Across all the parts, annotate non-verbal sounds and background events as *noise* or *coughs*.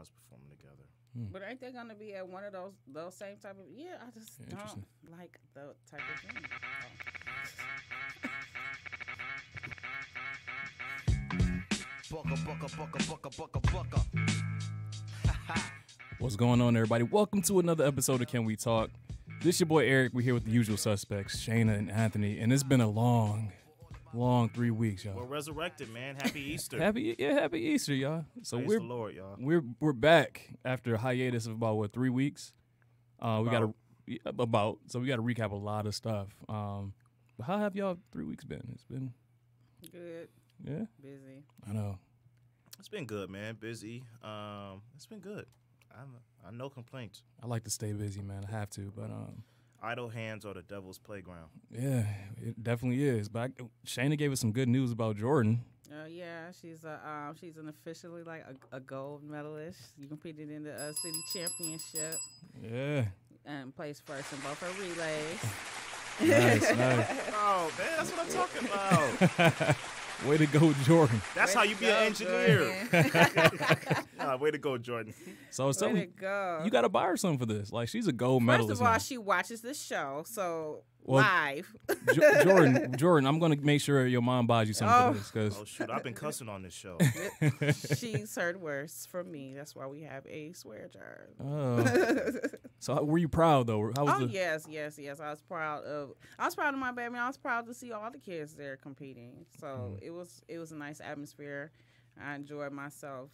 us performing together. Hmm. But ain't they gonna be at one of those those same type of? Yeah, I just Yeah, don't like the type of thing. Bucka, bucka, bucka, bucka, bucka, bucka. What's going on, everybody? Welcome to another episode of Can We Talk? This your boy Eric. We're here with the usual suspects, Shayna and Anthony, and it's been a long, long three weeks, y'all. We're y'all. resurrected, man. Happy *laughs* Easter. Happy, yeah, happy Easter, y'all. So Praise we're the Lord, y'all. we're we're back after a hiatus of about what three weeks. Uh, we got to About. so we got to recap a lot of stuff. Um, but how have y'all three weeks been? It's been Good, yeah, busy. I know. It's been good, man. Busy. Um, it's been good. I'm I no complaints. I like to stay busy, man. I have to, but um, Idle hands are the devil's playground. yeah, it definitely is. But I, Shayna gave us some good news about Jordan. Uh, yeah, she's a um, she's an officially like a, a gold medalist. You competed in the uh, city championship Yeah, and placed first in both her relays. *laughs* nice, *laughs* nice. Oh man, that's what I'm talking about. *laughs* Way to go, Jordan. That's how you be an engineer. Jordan. Nah, *laughs* way to go, Jordan. So I Way telling to you, go. you got to buy her something for this. Like she's a gold First medalist. of all, now. she watches this show, so Well, live. Jo- Jordan, *laughs* Jordan, I'm gonna make sure your mom buys you something Oh. for this because Oh shoot, I've been cussing on this show. *laughs* She's heard worse from me. That's why we have a swear jar. Oh. so how- were you proud though? How was Oh the? yes, yes, yes. I was proud of. I was proud of my baby. I was proud to see all the kids there competing. So Mm-hmm. it was it was a nice atmosphere. I enjoyed myself.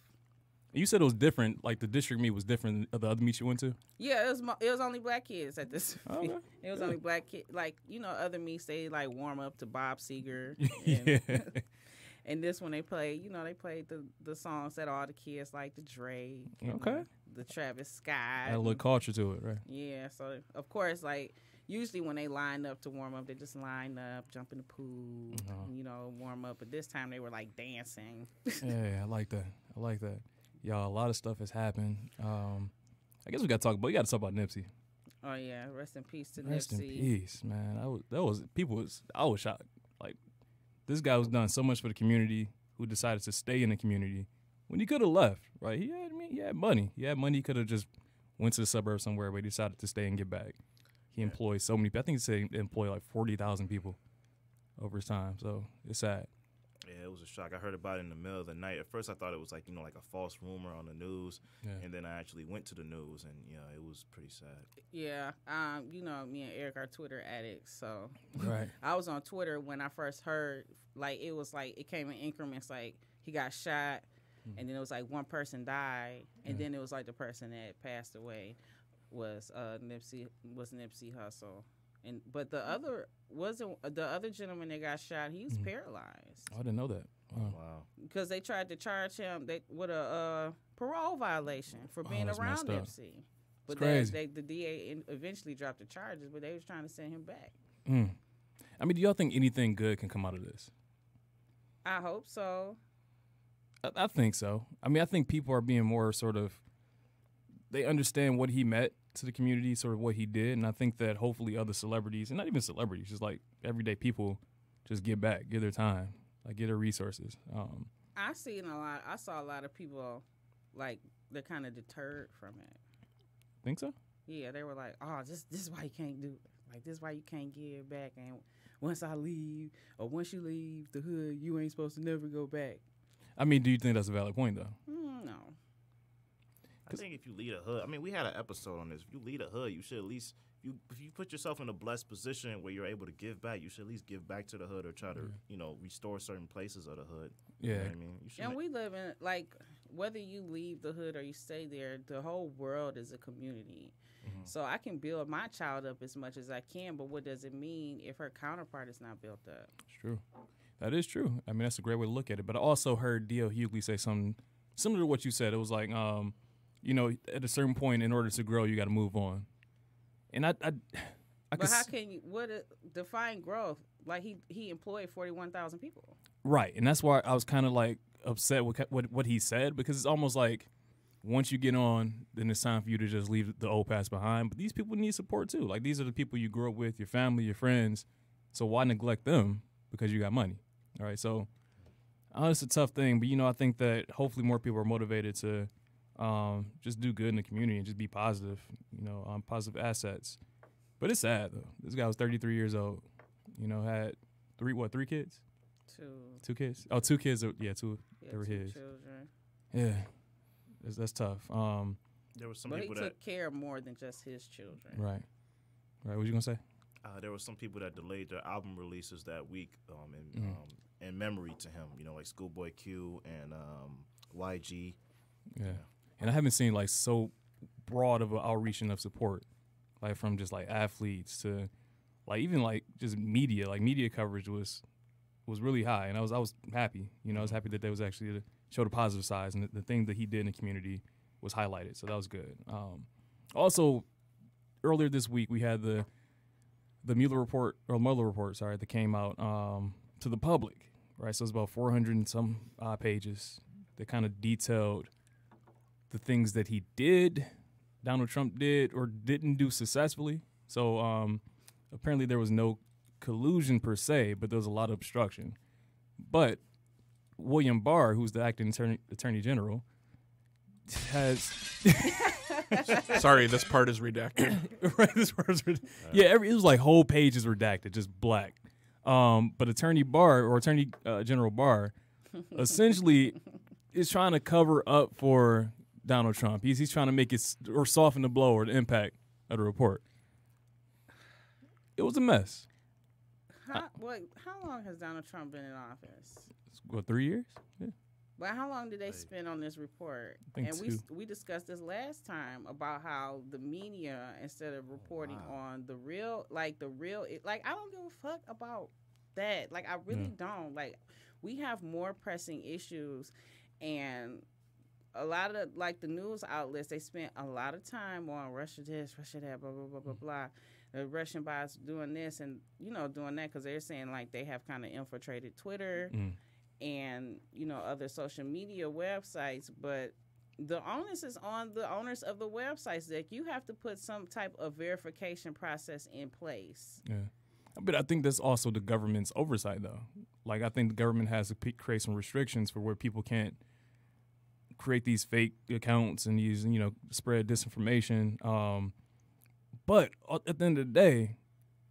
You said it was different. Like the district meet was different than the other meets you went to. Yeah, it was it was only black kids at this. Okay. *laughs* It was only black kids. Like you know, other meets they like warm up to Bob Seger. *laughs* yeah. And, *laughs* and this one they played. You know, they played the the songs that all the kids like, the Drake. and Okay. The Travis Scott. Add a little culture to it, right? Yeah, so of course, like usually when they line up to warm up, they just line up, jump in the pool, Uh-huh. you know, warm up. But this time they were like dancing. yeah, I like that. I like that. Y'all, a lot of stuff has happened. Um, I guess we got to talk about. You got to talk about Nipsey. Oh yeah, rest in peace to Rest in peace, man. I was that was people was I was shocked. Like this guy was done so much for the community. Who decided to stay in the community when he could have left? Right? He had I mean, he had money. He had money. He could have just went to the suburbs somewhere, but he decided to stay and get back. He employs so many. I think he said he employed like forty thousand people over his time. So it's sad. Yeah, it was a shock. I heard about it in the middle of the night. At first, I thought it was like you know like a false rumor on the news, Yeah. and then I actually went to the news, and yeah, it was pretty sad. Yeah, um, you know, me and Eric are Twitter addicts, so Right. *laughs* I was on Twitter when I first heard. Like it was like it came in increments. Like he got shot, and then it was like one person died, and then it was like the person that passed away was uh Nipsey was Nipsey Hussle. And but the other wasn't the other gentleman that got shot. He was paralyzed Oh, I didn't know that. Wow. Wow. because they tried to charge him they, with a uh, parole violation for Oh, being that's around messed up. Nipsey. But crazy. they, they, the DA eventually dropped the charges, but they was trying to send him back. Mm. I mean, do y'all think anything good can come out of this? I hope so. I, I think so. I mean, I think people are being more sort of they understand what he meant to the community, sort of what he did, and I think that hopefully other celebrities, and not even celebrities, just like everyday people, just give back, give their time, like give their resources. Um, I seen a lot. I saw a lot of people like they're kind of deterred from it. think so? Yeah, they were like, "Oh, this this is why you can't do it. Like this is why you can't give back. And once I leave, or once you leave the hood, you ain't supposed to never go back." I mean, do you think that's a valid point though? Mm, no. I think if you lead a hood, I mean, we had an episode on this. If you lead a hood, you should at least if you if you put yourself in a blessed position where you're able to give back, you should at least give back to the hood or try to you know restore certain places of the hood. You know Yeah, what I mean, you should. And ma- we live in like whether you leave the hood or you stay there, the whole world is a community. So I can build my child up as much as I can, but what does it mean if her counterpart is not built up? it's true. That is true. I mean, that's a great way to look at it. But I also heard D.L. Hughley say something similar to what you said. It was like, um, you know, at a certain point, in order to grow, you got to move on. And I, I, I But how can you what it- define growth? Like he he employed forty one thousand people. Right, and that's why I was kind of like upset with what what he said because it's almost like once you get on, then it's time for you to just leave the old past behind. But these people need support too. Like these are the people you grew up with, your family, your friends. So why neglect them because you got money? All right, so uh, it's a tough thing, but you know I think that hopefully more people are motivated to Um, just do good in the community and just be positive. You know, um, positive assets. But it's sad though. This guy was 33 years old. You know, had three what three kids? Two, Two kids? Oh, two kids. Yeah, two. yeah, They were two his. children. Yeah, that's, that's tough. Um, There were some But he people that took care of more than just his children. right, right. What you gonna say? uh, there were some people that delayed their album releases that week um, in Mhm. um, in memory to him. You know, like Schoolboy Q and um, YG. Yeah. And I haven't seen like so broad of an outreaching of support, like from just like athletes to like even like just media. Like media coverage was was really high, and I was I was happy. You know, I was happy that there was actually to show the positive sides and the, the thing that he did in the community was highlighted. So that was good. Um, also, earlier this week we had the the Mueller report or Mueller report, sorry, that came out um, to the public. Right, so it's about 400 and some uh, pages that kind of detailed the things that he did, Donald Trump did or didn't do successfully. So um, apparently there was no collusion per se, but there was a lot of obstruction. But William Barr, who's the acting attorney, attorney general, has *laughs* Sorry, this part is redacted. *coughs* right. This was, yeah, every, it was like whole pages redacted, just black. Um, but Attorney Barr or Attorney uh, General Barr, *laughs* essentially, is trying to cover up for Donald Trump. He's he's trying to make it s- or soften the blow or the impact of the report. It was a mess. How, what, how long has Donald Trump been in office? What three years? Yeah. But how long did they spend on this report? think and we two. we discussed this last time about how the media, instead of reporting on the real, like the real, it, like I don't give a fuck about that. Like I really don't. Like we have more pressing issues, and a lot of like the news outlets, they spent a lot of time on Russia this, Russia that, blah blah blah blah blah. The Russian bots doing this and you know doing that because they're saying like they have kind of infiltrated Twitter Mm. and you know other social media websites but the onus is on the owners of the websites that you have to put some type of verification process in place Yeah. But I think that's also the government's oversight, though. Like, I think the government has to create some restrictions for where people can't create these fake accounts and these, you know, spread disinformation. Um, but at the end of the day,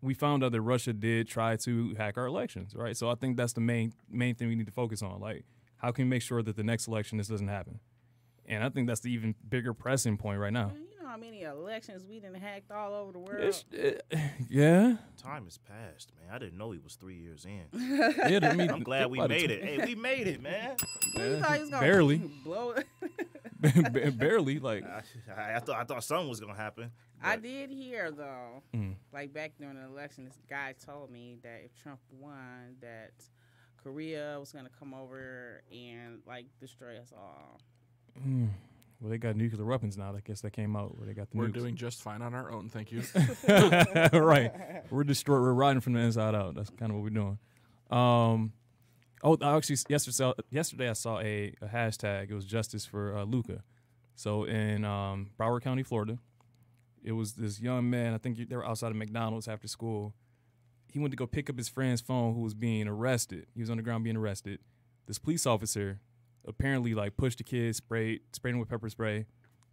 we found out that Russia did try to hack our elections, right? So I think that's the main main thing we need to focus on. Like, how can we make sure that the next election this doesn't happen? And I think that's the even bigger pressing point right now. Man, you know how many elections we done hacked all over the world It's, it, *laughs* yeah, Time has passed, man. I didn't know he was three years in. *laughs* yeah. I mean, I'm glad we made it. Hey, we made it, man. *laughs* Who you thought he was gonna Barely. blow it? Barely like I, I, I thought I thought something was gonna happen. I did hear though, Mm. like back during the election, this guy told me that if Trump won, that Korea was gonna come over and like destroy us all. mm, well they got nuclear weapons now i guess that came out where they got the We're nukes. doing just fine on our own, thank you. *laughs* right. We're destroyed we're riding from the inside out. That's kind of what we're doing. Um oh I actually yesterday yesterday i saw a, a hashtag. It was justice for uh, luca so in um broward county florida it was this young man i think they were outside of mcdonald's after school. He went to go pick up his friend's phone who was being arrested. He was on the ground being arrested. This police officer apparently like pushed the kid sprayed sprayed him with pepper spray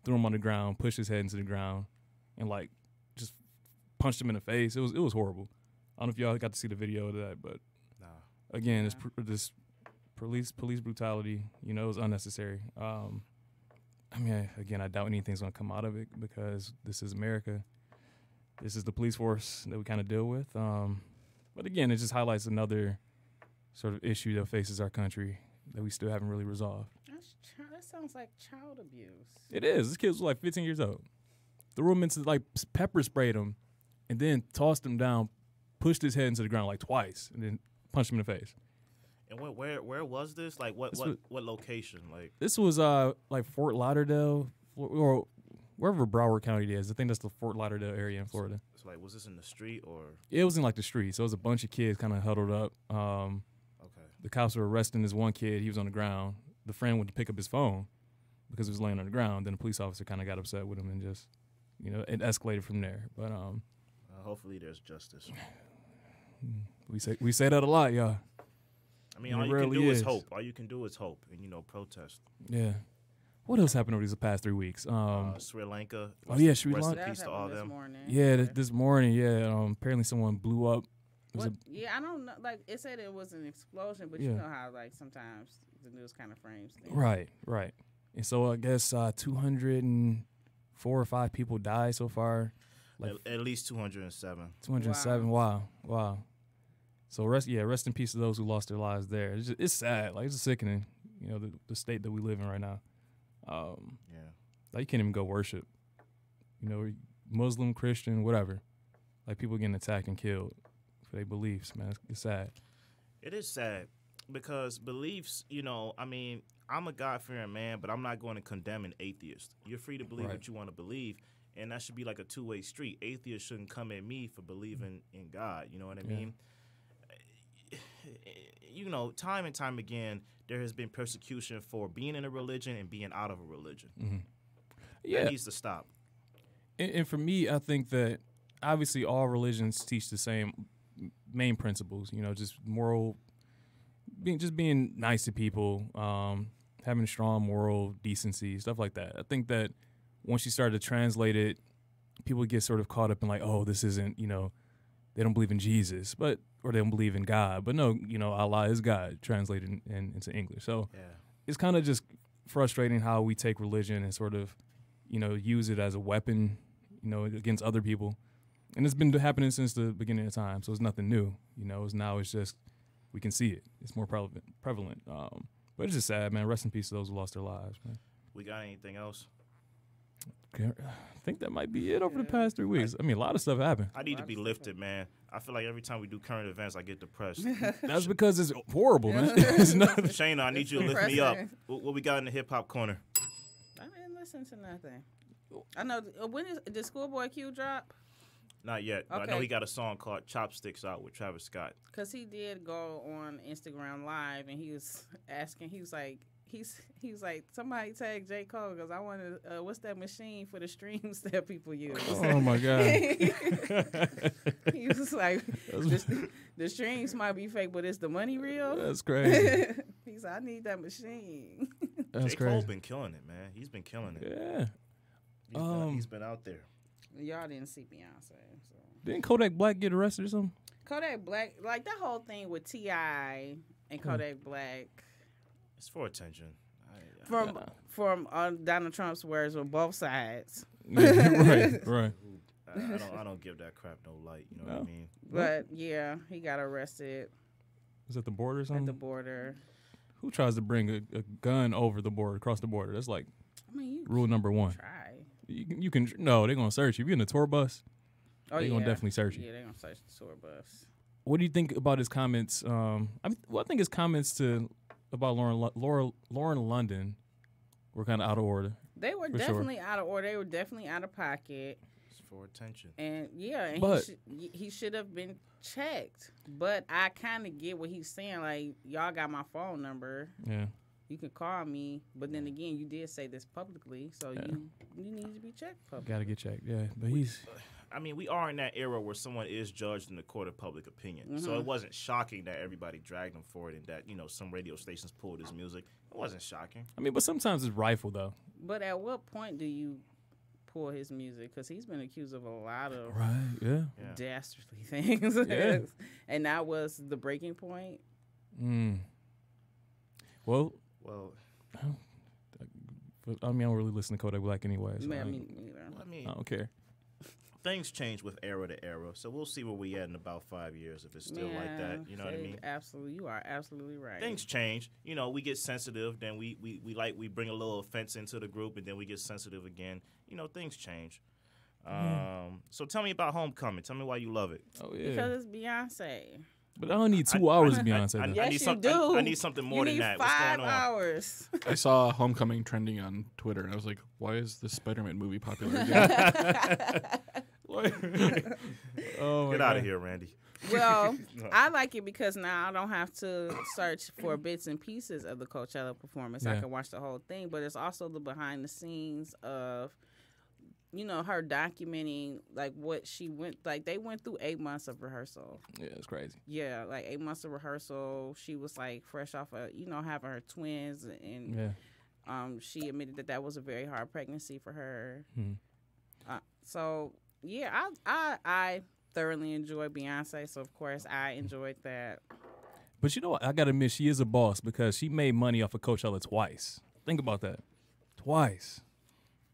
threw him on the ground pushed his head into the ground and like just punched him in the face it was it was horrible i don't know if y'all got to see the video of that but nah. again, this pr- this police police brutality, you know, is unnecessary. Um, I mean, again, I doubt anything's gonna come out of it because this is America. This is the police force that we kind of deal with. Um, but again, it just highlights another sort of issue that faces our country that we still haven't really resolved. That's chi- that sounds like child abuse. It is. This kid was like 15 years old. Threw him into like pepper sprayed him, and then tossed him down, pushed his head into the ground like twice, and then punched him in the face. And where where where was this? Like what This what was- what location? Like This was uh like Fort Lauderdale or, or wherever Broward County is. I think that's the Fort Lauderdale area in Florida. so like was this in the street or It was in like the street, so it was a bunch of kids kind of huddled up. Um, okay? The cops were arresting this one kid. He was on the ground. The friend went to pick up his phone because he was laying on the ground. Then the police officer kind of got upset with him and just, you know, it escalated from there. But um, Uh, hopefully there's justice. we say we say that a lot, y'all. I mean, And all you can do is is. hope. All you can do is hope, and you know, protest. Yeah. what else happened over these past three weeks? Um, uh, Sri Lanka. oh, yeah, Sri Lanka. Rest in Lanka. Peace to all this them. morning. yeah, th- this morning, yeah. Um, apparently someone blew up. It What, a- yeah, I don't know. Like it said, it was an explosion, but you know how like sometimes the news kind of frames things. right, right. And so I guess uh, 204 or five people died so far. Like- At, at least 207. 207. Wow. wow, So rest, yeah, rest in peace to those who lost their lives there. It's, just, it's sad, like it's just sickening. You know, the, the state that we live in right now. Um, Yeah. like you can't even go worship. You know, Muslim, Christian, whatever. Like people getting attacked and killed for their beliefs, man. It's, it's sad. It is sad because beliefs, you know, I mean, I'm a God fearing man, but I'm not going to condemn an atheist. You're free to believe Right. what you want to believe, and that should be like a two way street. Atheists shouldn't come at me for believing in God. You know what I Yeah. mean? *sighs* You know, time and time again, there has been persecution for being in a religion and being out of a religion. Mm-hmm. Yeah, That needs to stop. and, and for me, I think that obviously all religions teach the same main principles. You know, just moral, being just being nice to people, um, having strong moral decency, stuff like that. I think that once you start to translate it, people get sort of caught up in like, oh, this isn't, you know, they don't believe in Jesus, but or they don't believe in God, but no, you know, Allah is God translated in, in, into English. So Yeah. it's kind of just frustrating how we take religion and sort of, you know, use it as a weapon, you know, against other people. And it's been happening since the beginning of time, so it's nothing new. You know, it's now it's just we can see it. It's more prevalent. Prevalent. Um, but it's just sad, man. Rest in peace to those who lost their lives, man. We got anything else? I think that might be it over the past three weeks. I mean, a lot of stuff happened. I need to be lifted, man. I feel like every time we do current events, I get depressed. *laughs* That's because it's horrible, man. *laughs* it's nothing. *laughs* Shayna, I need you to It's lift me up. What, what we got in the hip hop corner? I didn't listen to nothing. I know. uh, When is did Schoolboy Q drop? Not yet. but I know he got a song called Chopsticks out with Travis Scott. Because he did go on Instagram Live and he was asking. He was like, he's he was like, somebody tag J Cole because I want to. Uh, what's that machine for the streams *laughs* that people use? Oh my god. *laughs* he was like, the, the streams might be fake, but is the money real? That's *laughs* crazy. he said, I need that machine. That's J. Cole's crazy. been killing it, man. He's been killing it. Yeah. He's, Um, been, he's been out there. Y'all didn't see Beyonce. So. Didn't Kodak Black get arrested or something? Kodak Black, like that whole thing with T.I. and Kodak Black, It's for attention. I, from from uh, Donald Trump's words on both sides. *laughs* right, right. I, I don't. I don't give that crap no light. You know what I mean? But yeah, he got arrested Is that the border or at the border. Who tries to bring a, a gun over the border, across the border? That's like I mean, you rule number one. try. You can, you can no, they're gonna search you. If you're in a tour bus, Oh They yeah, gonna definitely search you. Yeah, they're gonna search the tour bus. what do you think about his comments? Um, I, mean, well, I think his comments to about Lauren Lu- Laura, Lauren London were kind of out of order. They were For sure. definitely out of order. They were definitely out of pocket. It's for attention. And yeah, and But- he, should, he should have been checked. But I kind of get what he's saying. Like y'all got my phone number. Yeah, You can call me, but then again, you did say this publicly, so Yeah. you you need to be checked publicly. gotta get checked. Yeah, but he's I mean, we are in that era where someone is judged in the court of public opinion. So Mm-hmm. it wasn't shocking that everybody dragged him for it and that, you know, some radio stations pulled his music. It wasn't shocking. I mean, but sometimes it's rifle though. But at what point do you pull his music? Because he's been accused of a lot of Right. Yeah. Yeah. dastardly *laughs* things, Yeah. and that was the breaking point. Mm. Well, Well, but, I mean, I don't really listen to Kodak Black anyway. So Man, I, I mean, neither. I mean, I don't care. things change with era to era. So we'll see where we at in about five years if it's still like that. You know what I mean? Absolutely, you are absolutely right. Things change. You know, we get sensitive, then we, we, we like we bring a little offense into the group, and then we get sensitive again. You know, things change. Um, so tell me about Homecoming. Tell me why you love it. Oh yeah. Because it's Beyonce. But I don't need two hours of Beyonce. I, though. I Yes, need you some- do. I, I need something more you than need that. What's Five going on? hours. I saw Homecoming trending on Twitter, and I was like, "Why is this Spider-Man movie popular?" Again? *laughs* *laughs* oh my Get out of here, Randy. well, *laughs* I like it because now I don't have to search for bits and pieces of the Coachella performance. I can watch the whole thing, but it's also the behind the scenes of you know her documenting like what she went like they went through 8 months of rehearsal. Yeah, it's crazy. Yeah, like 8 months of rehearsal. She was like fresh off of, you know, having her twins and Yeah. Um, she admitted that that was a very hard pregnancy for her. Mhm. Uh, so yeah, I I I thoroughly enjoy Beyonce. So of course I enjoyed that. But you know what? I gotta admit, she is a boss because she made money off of Coachella twice. Think about that, twice.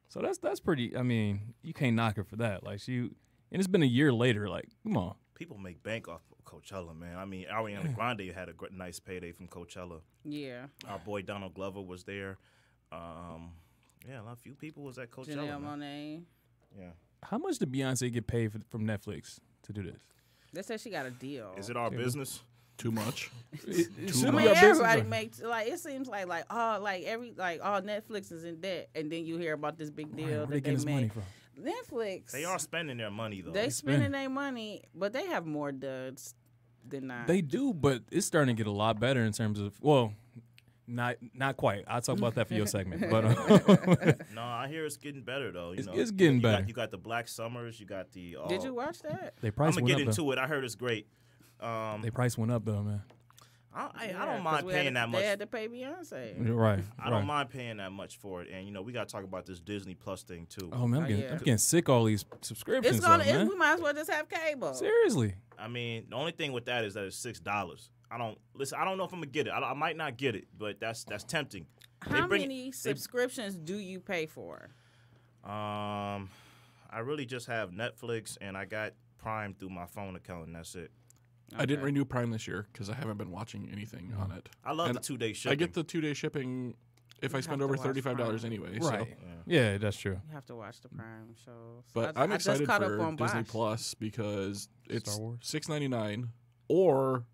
So that's that's pretty. I mean, you can't knock her for that. Like she, and it's been a year later. Like, come on. People make bank off of Coachella, man. I mean, Ariana Grande had a gr- nice payday from Coachella. Yeah, Our boy Donald Glover was there. Um, yeah, a lot- of few people was at Coachella. Janelle man. Monáe. Yeah. How much did Beyonce get paid for, from Netflix to do this? They said she got a deal. Is it our business? Too much. It, I shouldn't mean, be everybody makes like it seems like like oh like every like oh Netflix is in debt, and then you hear about this big deal where that they they getting this money made. from? Netflix. They are spending their money though. They spend. spending their money, but they have more duds than not. They do, but it's starting to get a lot better in terms of well, not not quite. I'll talk about that for your *laughs* segment, but uh, *laughs* no, I hear it's getting better though. You It's- know, it's getting you better. Got, you got the Black Summers. You got the. Uh, Did you watch that? they probably. I'm gonna went get up. Though. into it. I heard it's great. Um, They price went up though, man. I, I, I don't 'cause mind we had paying to- that much. They had to pay Beyonce. You're right. I right. don't mind paying that much for it, and you know we got to talk about this Disney Plus thing too. Oh man, I'm Oh, getting, yeah. I'm getting sick of all these subscriptions. It's gonna. though, It, man. we might as well just have cable. Seriously, I mean, the only thing with that is that it's six dollars. I don't listen. I don't know if I'm gonna get it. I, I might not get it, but that's that's tempting. How bring- many subscriptions do you pay for? Um, I really just have Netflix and I got Prime through my phone account, and that's it. I didn't renew Prime this year because I haven't been watching anything mm-hmm. on it. I love And the two day shipping. I get the two day shipping if I spend over thirty five dollars Prime. anyway. So. right? Yeah, that's true. You have to watch the Prime shows. But I, I'm I excited just caught for up on Disney Bosch. Plus because it's Star Wars? six ninety nine or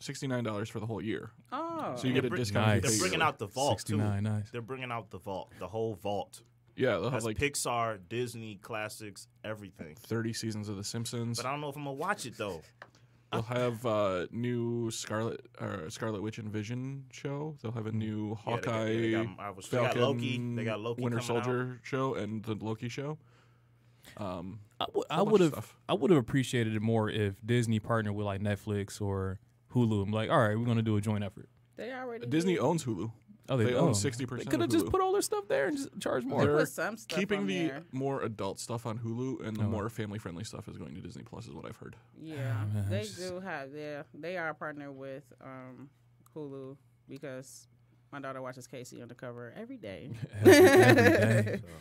sixty nine dollars for the whole year. Oh, So you get a br- discount. Nice. They're bringing out the vault Sixty too. nice. They're bringing out the vault, the whole vault. Yeah, they'll have like Pixar, Disney classics, everything. thirty seasons of The Simpsons. But I don't know if I'm gonna watch it though. They'll have uh, new Scarlet or Scarlet Witch and Vision show. They'll have a new Yeah, they got- Hawkeye, they got- I was- they Falcon, got Loki. They got Loki Winter coming out. Soldier show, and the Loki show. Um, I would I whole bunch would of have. I would have appreciated it more if Disney partnered with like Netflix or Hulu. I'm like, all right, we're gonna do a joint effort. they already Disney did. owns Hulu. Oh, They own oh. 60% They could have just put all their stuff there and just charge more. They're put some stuff keeping on the there. more adult stuff on Hulu, and the Oh. more family friendly stuff is going to Disney Plus, is what I've heard. Yeah, man, they just- do have. Yeah, they are a partner with um, Hulu because my daughter watches K.C. Undercover every day. every, *laughs* every day. *laughs*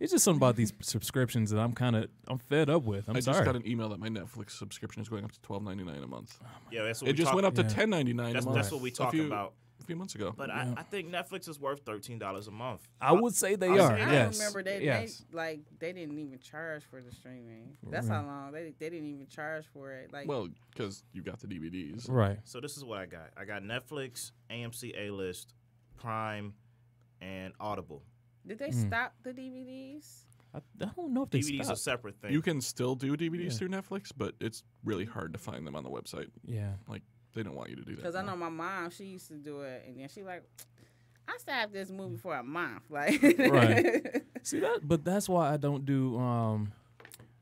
It's just something about these subscriptions that I'm kind of I'm fed up with. I'm i sorry. just got an email that my Netflix subscription is going up to twelve ninety nine a month. Yeah, that's what It we just talk- went up to Yeah. ten ninety nine a That's, month. that's what we a talk few, about. A few months ago. But I, I think Netflix is worth thirteen dollars a month. I would say they I are. I yes. remember they, yes. they like they didn't even charge for the streaming. That's how long they they didn't even charge for it. Like well, because you got the DVDs. Right. So this is what I got. I got Netflix, AMC A List, Prime, and Audible. did they Mm. stop the DVDs? I, I don't know if they DVDs a separate thing. You can still do DVDs Yeah. through Netflix, but it's really hard to find them on the website. Yeah. Like they don't want you to do that. Because I know my mom, she used to do it, and then she like, I stopped this movie for a month. *laughs* Like, Right. *laughs* See that, but that's why I don't do um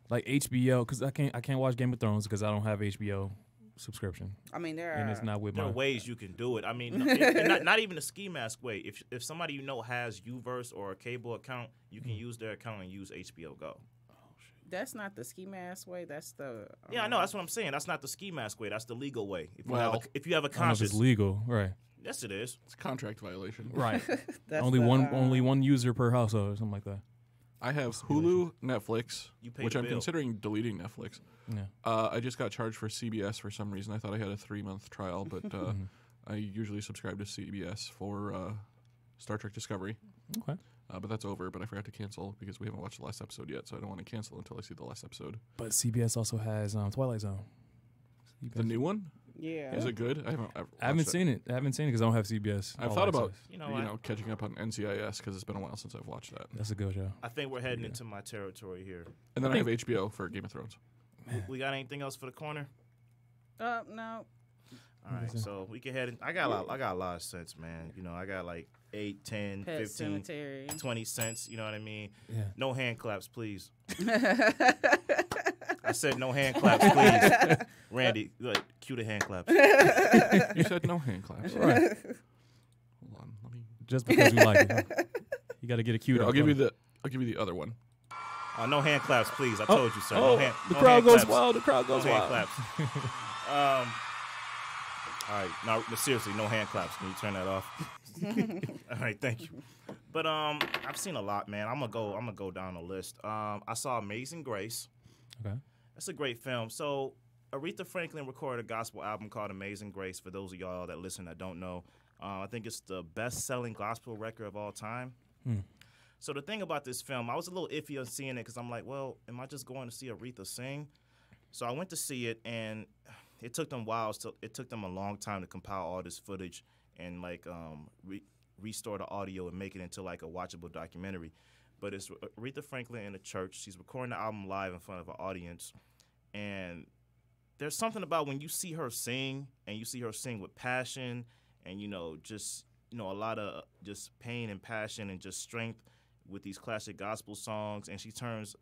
like HBO because I can't I can't watch Game of Thrones because I don't have HBO subscription I mean, there are and it's not with there my. are ways you can do it. I mean, *laughs* no- and- and not, not even a ski mask way. If if somebody you know has Uverse or a cable account, you Mm. can use their account and use HBO Go. That's not the ski mask way. That's the. Yeah, I um, know. That's what I'm saying. That's not the ski mask way. That's the legal way. If you have a, if you have a don't if conscious, it's legal, right? yes, it is. it's a contract violation. Right. *laughs* that's only the, one uh, only one user per household or something like that. I have Hulu, Netflix, You which I'm bill. considering deleting Netflix. Yeah. Uh, I just got charged for CBS for some reason. I thought I had a three month trial, but uh, *laughs* Mm-hmm. I usually subscribe to CBS for uh, Star Trek Discovery. Okay. Uh, but that's over. But I forgot to cancel because we haven't watched the last episode yet, so I don't want to cancel until I see the last episode. But CBS also has um, Twilight Zone. The new one Yeah. is it good? I haven't. I've I haven't watched it. seen it. I haven't seen it because I don't have CBS. I've thought about You know you know catching up on NCIS because it's been a while since I've watched that. That's a good show. I think we're heading into my territory here. And then I I, have HBO for Game of Thrones. We got anything else for the corner? Uh, no. All right, so we can head. In, I got a lot. I got a lot of cents, man. You know, I got like 8, 10, Pet 15, Cemetery. 20 cents. You know what I mean? Yeah. No hand claps, please. *laughs* I said no hand claps, please. *laughs* Randy, like, cue the hand claps. *laughs* you said no hand claps. Right. Hold on. Let me just because you like it. huh? You got to get a cue. Here, I'll give you the I'll give you the other one. Uh, no hand claps, please. I told you, sir. Oh, no hand, the no crowd hand goes claps. wild. The crowd No goes hand wild. claps. um, all right, now no, seriously, no hand claps. Can you turn that off? *laughs* all right, thank you. But um, I've seen a lot, man. I'm gonna go. I'm gonna go down the list. Um, I saw Amazing Grace. Okay. That's a great film. So Aretha Franklin recorded a gospel album called Amazing Grace. For those of y'all that listen that don't know, uh, I think it's the best-selling gospel record of all time. So the thing about this film, I was a little iffy on seeing it because I'm like, well, am I just going to see Aretha sing? So I went to see it, and it took them while. So it took them a long time to compile all this footage and like um, re- restore the audio and make it into like a watchable documentary. But it's Aretha Franklin in a church. She's recording the album live in front of an audience, and there's something about when you see her sing and you see her sing with passion and you know just you know a lot of just pain and passion and just strength with these classic gospel songs and she turns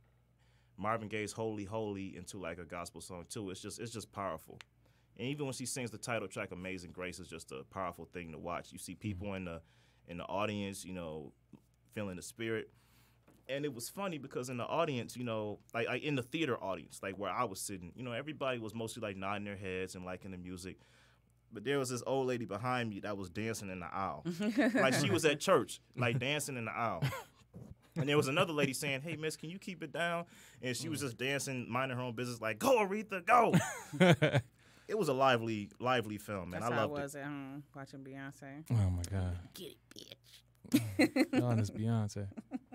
Marvin Gaye's Holy Holy into like a gospel song too. It's just it's just powerful. And even when she sings the title track Amazing Grace is just a powerful thing to watch. You see people mm-hmm. in the in the audience, you know, feeling the spirit. And it was funny because in the audience, you know, like, like in the theater audience, like where I was sitting, you know, everybody was mostly like nodding their heads and liking the music. But there was this old lady behind me that was dancing in the aisle. *laughs* like she was at church, like dancing in the aisle. And there was another lady saying, "Hey, miss, can you keep it down?" And she was mm. just dancing, minding her own business, like, "Go, Aretha, go!" *laughs* it was a lively, lively film, man. That's I how I loved was it. at home watching Beyonce. Oh my god. Get it, bitch. *laughs* Y'all this Beyonce.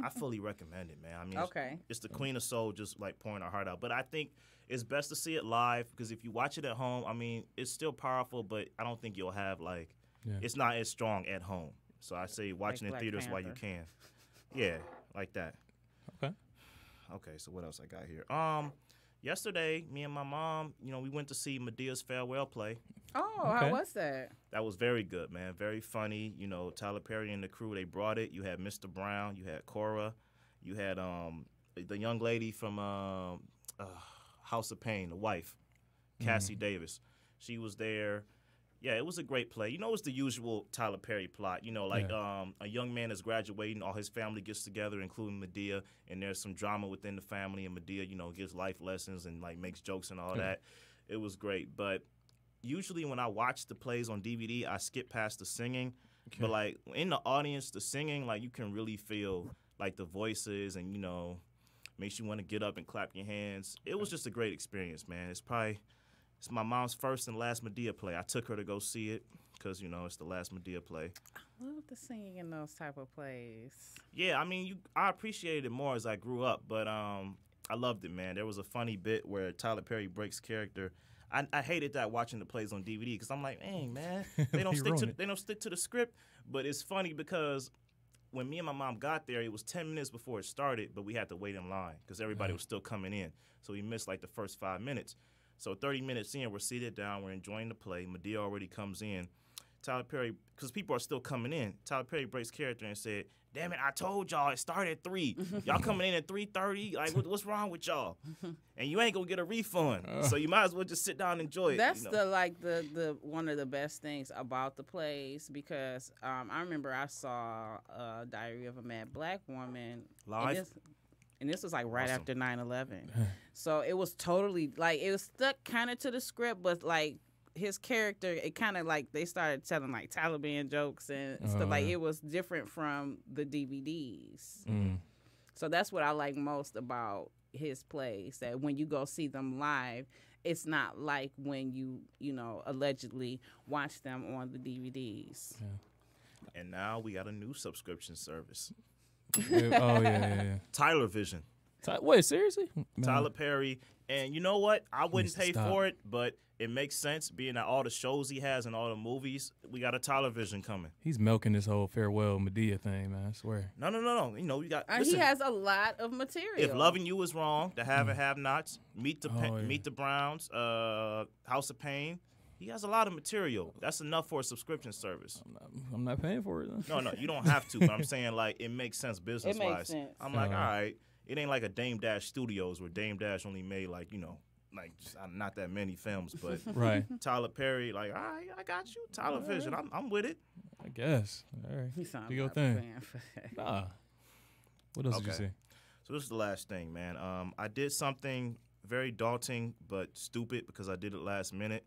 I fully recommend it, man. I mean, it's- Okay. it's the Queen of Soul, just like pouring her heart out. But I think it's best to see it live because if you watch it at home, I mean, it's still powerful, but I don't think you'll have like, Yeah. it's not as strong at home. So I say watching in Black theaters while you can. Yeah, like that. Okay. Okay, so what else I got here? Um, yesterday, me and my mom, you know, we went to see Madea's farewell play. Oh, Okay. how was that? That was very good, man. Very funny. You know, Tyler Perry and the crew, they brought it. You had Mr. Brown, you had Cora, you had um the young lady from um uh, House of Payne, the wife, Cassie Davis. She was there. Yeah, it was a great play. You know, it's the usual Tyler Perry plot. You know, like um, a young man is graduating, all his family gets together, including Madea, and there's some drama within the family, and Madea, you know, gives life lessons and like makes jokes and all that. It was great, but usually when I watch the plays on DVD, I skip past the singing. But like in the audience, the singing, like you can really feel like the voices and you know, makes you want to get up and clap your hands. It was just a great experience, man. It's probably it's my mom's first and last Madea play. I took her to go see it because you know it's the last Madea play. I love the singing in those type of plays. Yeah, I mean, you I appreciated it more as I grew up, but um, I loved it, man. There was a funny bit where Tyler Perry breaks character. I, I hated that watching the plays on DVD because I'm like, dang, man, *laughs* they don't stick to it. they don't stick to the script. But it's funny because when me and my mom got there, it was 10 minutes before it started, but we had to wait in line because everybody was still coming in. So we missed like the first five minutes. So 30 minutes in, we're seated down, we're enjoying the play. Madea already comes in. Tyler Perry, because people are still coming in. Tyler Perry breaks character and said, "Damn it, I told y'all it started at three. *laughs* Y'all coming in at three thirty? Like, what, what's wrong with y'all? *laughs* And you ain't gonna get a refund, so you might as well just sit down and enjoy it." That's you know? the like the the one of the best things about the plays because um, I remember I saw uh, Diary of a Mad Black Woman Live? And this, was like right Awesome. after 9-11. so it was totally like it was stuck kind of to the script, but like his character, it kind of like they started telling like Taliban jokes and Oh, stuff. Like it was different from the DVDs. Mm. So that's what I like most about his plays. That when you go see them live, it's not like when you you know allegedly watch them on the DVDs. and now we got a new subscription service, Yeah, oh yeah, yeah, yeah. *laughs* Tyler Vision. Ty- Wait, seriously? Man, Tyler Perry. And you know what? I wouldn't pay stop. for it, but it makes sense being that all the shows he has and all the movies. We got a Tyler Vision coming. He's milking this whole farewell Madea thing, man. I swear. No, no, no, no. You know, we got. And listen, he has a lot of material. if loving you is wrong, the have and have nots, meet the Pa- Oh, yeah. meet the Browns, uh, House of Payne. He has a lot of material. That's enough for a subscription service. I'm not, I'm not paying for it. Then. No, no, you don't have to. but I'm saying like it makes sense business wise. sense. I'm like, Uh-huh. all right. It ain't like a Dame Dash Studios where Dame Dash only made like you know like just, uh, not that many films, but *laughs* right. Tyler Perry, like, all right, I got you, Tyler Vision, I'm, I'm with it. I guess. All right. He sound Do your like a thing. fan for *laughs* that. Nah. What else did you Okay. see? So this is the last thing, man. Um, I did something very daunting but stupid because I did it last minute.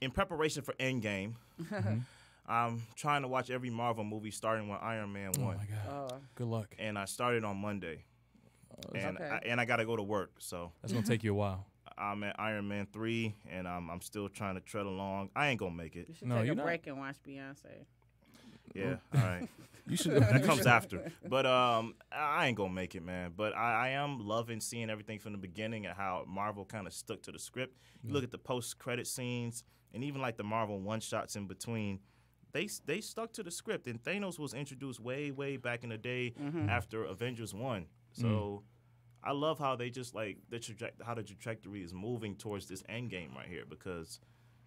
In preparation for Endgame, Mm-hmm. I'm trying to watch every Marvel movie starting with Iron Man Oh one, my god. Oh, Good luck. and I started on Monday, and Okay. I, and I got to go to work, so That's gonna take you a while. I'm at Iron Man three, and I'm I'm still trying to tread along. I ain't gonna make it. you should No, take you're a not. break and watch Beyonce. Yeah, oh. all right. *laughs* You should. *laughs* that comes after. But um, I ain't gonna make it, man. But I, I am loving seeing everything from the beginning and how Marvel kind of stuck to the script. You look mm. at the post credit scenes and even like the Marvel one shots in between. They they stuck to the script, and Thanos was introduced way way back in the day mm-hmm. after Avengers one. Mm. So. I love how they just like the traje- how the trajectory is moving towards this end game right here because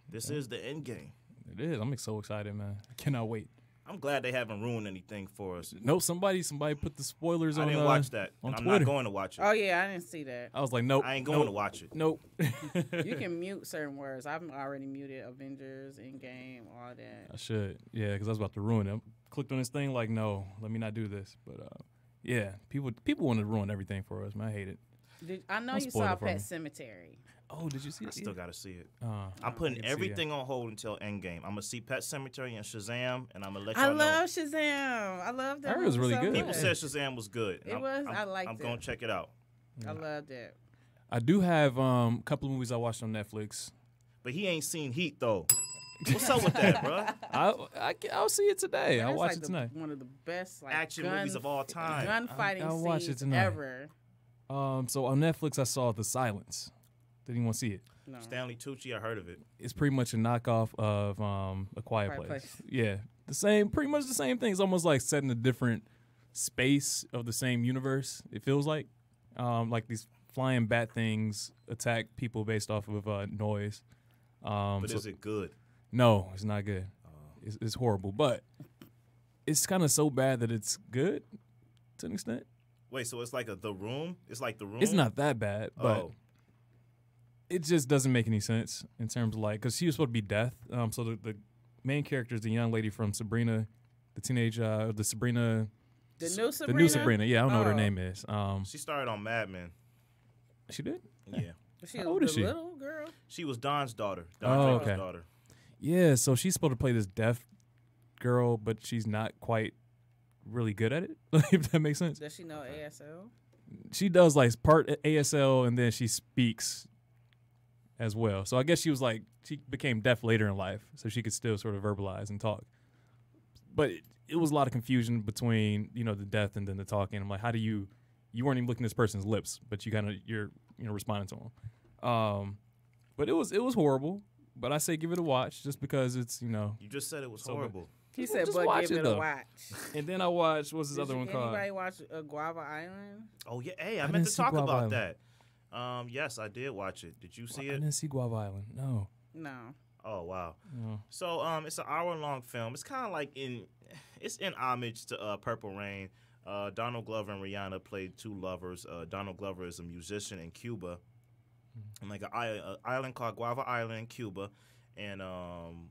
this is the end game. It is. I'm so excited, man. I cannot wait. I'm glad they haven't ruined anything for us. No, somebody, somebody put the spoilers I on. didn't uh, watch that. on I'm Twitter. not going to watch it. Oh yeah, I didn't see that. I was like, nope. I ain't going nope, to watch it. Nope. *laughs* You can mute certain words. I've already muted Avengers, Endgame, all that. I should. Yeah, because I was about to ruin it. I clicked on this thing like, no, let me not do this. But uh, yeah, people people want to ruin everything for us, man. I hate it. Did, I know Don't you saw it Pet me. Cemetery. Oh, did you see I it? I still got to see it. Uh, I'm putting didn't see it. everything on hold until Endgame. I'm gonna see Pet Sematary and Shazam, and I'm gonna let I y'all know. love Shazam. I love that. I heard it was really so good. People said Shazam was good. It I'm, was. I'm, I liked I'm it. gonna check it out. I loved it. I do have um, a couple of movies I watched on Netflix. But he ain't seen Heat though. *laughs* What's up with that, bro? I, I will see it today. I'll watch like it the- tonight. One of the best like Action gun, movies of all time. Gunfighting I'll watch it scenes tonight. ever. Um, so on Netflix, I saw The Silence. Didn't want to see it. No. Stanley Tucci, I heard of it. It's pretty much a knockoff of um, A Quiet, Quiet Place. Place. Yeah, the same, pretty much the same thing. It's almost like set in a different space of the same universe. It feels like, um, like these flying bat things attack people based off of uh, noise. Um, But so- is it good? no, it's not good. It's, it's horrible, but it's kind of so bad that it's good to an extent. Wait, so it's like a The Room? It's like The Room. It's not that bad, but Oh, it just doesn't make any sense in terms of like because she was supposed to be death. Um, so the, the main character is the young lady from Sabrina, the teenage, uh, the Sabrina, The new Sabrina. the new Sabrina. Yeah, I don't know what her Oh. name is. Um, she started on Mad Men. she did. Yeah, She How was old is she? little girl. she was Don's daughter. Don Oh, Draper's okay. daughter. Yeah, so she's supposed to play this deaf girl, but she's not quite really good at it. *laughs* if that makes sense. Does she know ASL? She does like part ASL and then she speaks as well. So I guess she was like she became deaf later in life, so she could still sort of verbalize and talk. But it, it was a lot of confusion between you know the death and then the talking. I'm like, how do you? You weren't even looking at this person's lips, but you kind of you're you know responding to him. Um, but it was it was horrible. But I say give it a watch just because it's you know. You just said it was So, but- horrible. He Just- said, just "But watch give it, it, though. a watch." And then I watched what's this Did other you, one called? Anybody watch uh, Guava Island? Oh yeah, hey, I, I meant to talk Guava about Island. that. Um, yes, I did watch it. Did you see I it? didn't see Guava Island. No. No. Oh wow. no. So um, it's an hour long film. It's kind of like in, *sighs* it's in homage to uh, Purple Rain. Uh, Donald Glover and Rihanna played two lovers. Uh, Donald Glover is a musician in Cuba, and like an island called Guava Island in Cuba, and um,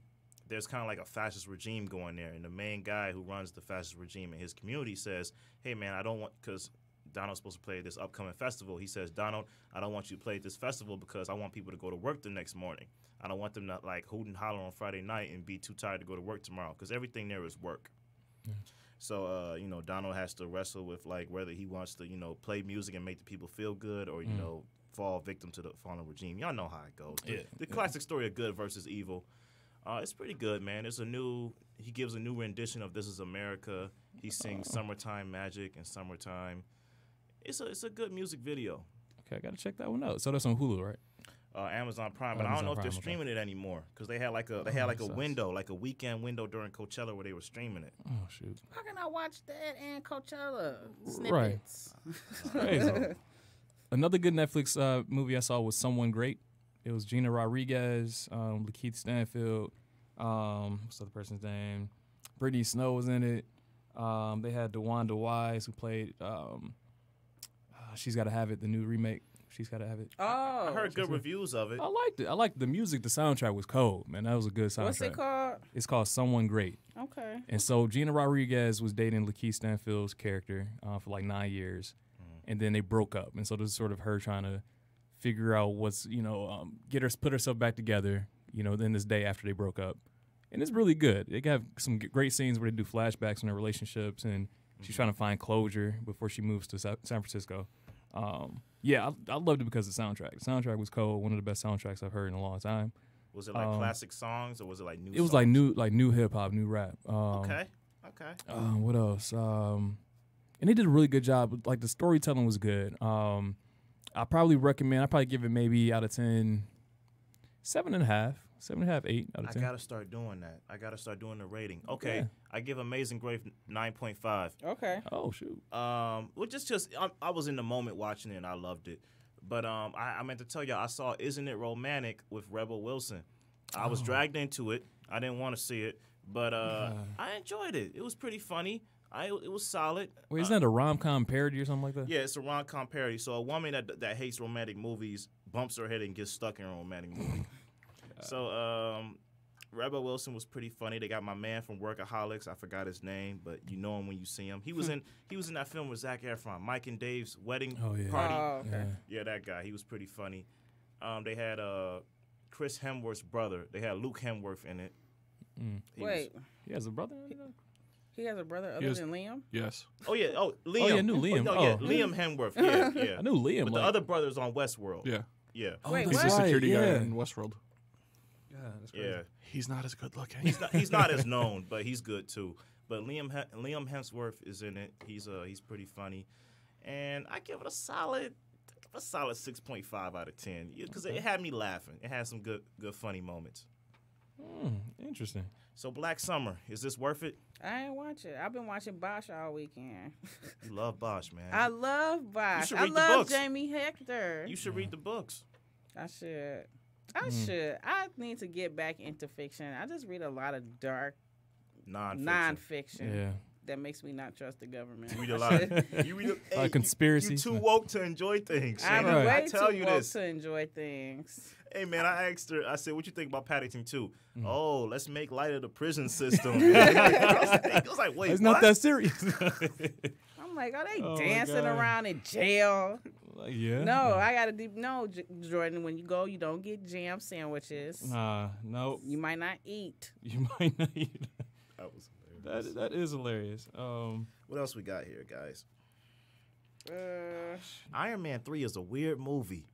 there's kind of like a fascist regime going there. And the main guy who runs the fascist regime in his community says, "Hey man, I don't want because." Donald's supposed to play at this upcoming festival. He says, Donald, I don't want you to play at this festival because I want people to go to work the next morning. I don't want them to like hoot and holler on Friday night and be too tired to go to work tomorrow because everything there is work. So uh, you know, Donald has to wrestle with like whether he wants to you know play music and make the people feel good or you Mm. know fall victim to the fallen regime. Y'all know how it goes. The, Yeah. the classic story of good versus evil. Uh, it's pretty good, man. It's a new. He gives a new rendition of "This Is America." He sings "Summertime Magic" and "Summertime." It's a it's a good music video. Okay, I gotta check that one out. So that's on Hulu, right? uh, Amazon Prime, but I don't Amazon know if they're Prime, okay. streaming it anymore because they had like a they had like a sucks. window, like a weekend window during Coachella where they were streaming it. Oh shoot. How can I watch that and Coachella Right. snippets? Crazy. *laughs* Another good Netflix uh, movie I saw was Someone Great. It was Gina Rodriguez, um, Lakeith Stanfield, um, what's the other person's name? Brittany Snow was in it. Um, they had DeWanda Wise who played. Um, uh, She's got to have it. The new remake She's gotta have it. Oh, I heard good reviews of it. I liked it. I liked the music. The soundtrack was cold, man. That was a good soundtrack. What's it called? It's called Someone Great. Okay. And so Gina Rodriguez was dating Lakeith Stanfield's character uh, for like nine years, and then they broke up. And so this is sort of her trying to figure out what's you know um, get her put herself back together. You know, then this day after they broke up, and it's really good. They have some great scenes where they do flashbacks on their relationships, and she's trying to find closure before she moves to San Francisco. Um, yeah, I, I loved it because of the soundtrack. The soundtrack was cold. One of the best soundtracks I've heard in a long time. Was it like Um, classic songs or was it like new? It was like new, like new hip hop, new rap. Um, Okay. Okay. um, what else? Um, and they did a really good job. Like the storytelling was good. Um, I probably recommend. I probably give it maybe out of ten, seven and a half, seven and a half, eight out of I ten. gotta start doing that. I gotta start doing the rating. Okay, Yeah. I give Amazing Grace nine point five. Okay. oh shoot! Um, well, just just I, I was in the moment watching it and I loved it. But um, I, I meant to tell y'all I saw "Isn't It Romantic" with Rebel Wilson. I was Oh. dragged into it. I didn't want to see it, but uh, Yeah. I enjoyed it. It was pretty funny. I it was solid. Wait, Uh, isn't that a rom com parody or something like that? yeah, it's a rom com parody. So a woman that that hates romantic movies bumps her head and gets stuck in a romantic movie. *laughs* so um, Rebel Wilson was pretty funny. They got my man from Workaholics. I forgot his name, but you know him when you see him. He was in he was in that film with Zac Efron, Mike and Dave's wedding Oh yeah. party. Oh, okay. Yeah. Yeah, that guy. He was pretty funny. Um, they had uh, Chris Hemsworth's brother. They had Luke Hemsworth in it. Mm. He was- Wait, He has a brother. he has a brother other has- than Liam. Yes. oh yeah. Oh Liam. yeah, I knew Liam. no, yeah, Oh. Liam Hemsworth. *laughs* Yeah, yeah. I knew Liam. But like, the other brothers on Westworld. Yeah. Yeah. oh, Wait, He's the what? security right, guy in Westworld. Yeah, that's crazy. Yeah. He's not as good looking. He's not, he's not as *laughs* known, but he's good too. But Liam He- Liam Hemsworth is in it. He's uh he's pretty funny, and I give it a solid I give it a solid six point five out of ten because it had me laughing. It had some good good funny moments. Hmm, interesting. So Black Summer is this worth it? I ain't watch it. I've been watching Bosch all weekend. *laughs* You love Bosch, man. I love Bosch. should I the love books. Jamie Hector. you should read the books. I should. I Mm. should. I need to get back into fiction. I just read a lot of dark Non nonfiction Yeah. that makes me not trust the government. You read a *laughs* lot. Of, you read a, lot hey, of conspiracy. You, you too woke to enjoy things. I'm Right. way I tell too you woke this. to enjoy things. Hey man, I asked her. I said, "What you think about Paddington 2? Mm. Oh, let's make light of the prison system. *laughs* *laughs* I was like, "Wait, it's what? not that serious. I'm like, are they Oh dancing around in jail? Like, yeah. No, I gotta deep. No, J- Jordan. When you go, you don't get jam sandwiches. Nah, no. You might not eat. You *laughs* might not. Eat. That was hilarious. That that is hilarious. Um, What else we got here, guys? Uh, Iron Man 3 is a weird movie.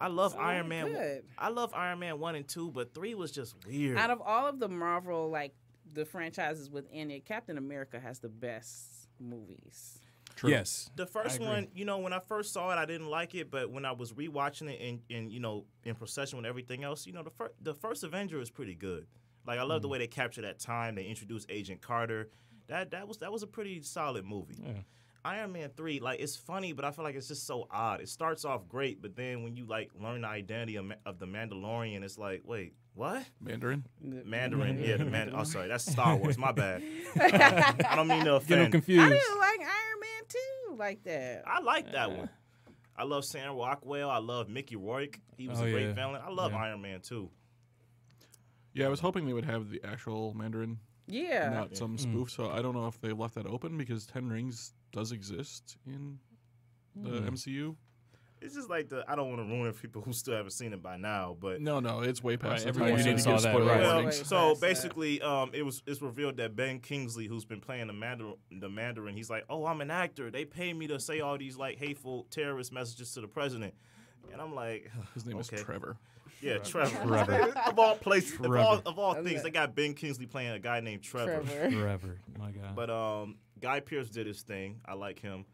I love Oh, Iron Man. good. I love Iron Man 1 and 2, but 3 was just weird. out of all of the Marvel like the franchises within it, Captain America has the best movies. True. yes. the first one, you know, when I first saw it, I didn't like it, but when I was rewatching it and, and you know, in procession with everything else, you know, the first the first Avenger is pretty good. Like I love Mm. the way they captured that time. They introduced Agent Carter. That that was that was a pretty solid movie. Yeah. Iron Man three, like it's funny, but I feel like it's just so odd. It starts off great, but then when you like learn the identity of, of the Mandalorian, it's like, wait, what? Mandarin. Mandarin, yeah, the man. Oh, sorry, that's Star Wars. My bad. *laughs* I don't mean to Get them offend. I confused. didn't like Iron Man too like that. I like that one. I love Sam Rockwell. I love Mickey Rourke. He was Oh, a great yeah. villain. I love Yeah. Iron Man too. Yeah, I was hoping they would have the actual Mandarin, Yeah. not some spoof. So I don't know if they left that open because Ten Rings does exist in the Hmm. MCU. It's just like the. I don't want to ruin it for people who still haven't seen it by now, but No, no, it's way past Right, the everyone time. You to saw give that, right. Well, so basically, um, it was it's revealed that Ben Kingsley, who's been playing the Mandarin, the Mandarin, he's like, "Oh, I'm an actor. They pay me to say all these like hateful terrorist messages to the president," and I'm like, *sighs* His name okay. is Trevor. "Yeah, Trevor." Trevor. *laughs* of all places, of all, of all things, they got Ben Kingsley playing a guy named Trevor. Trevor. *laughs* Forever. My God. But um, Guy Pearce did his thing. I like him.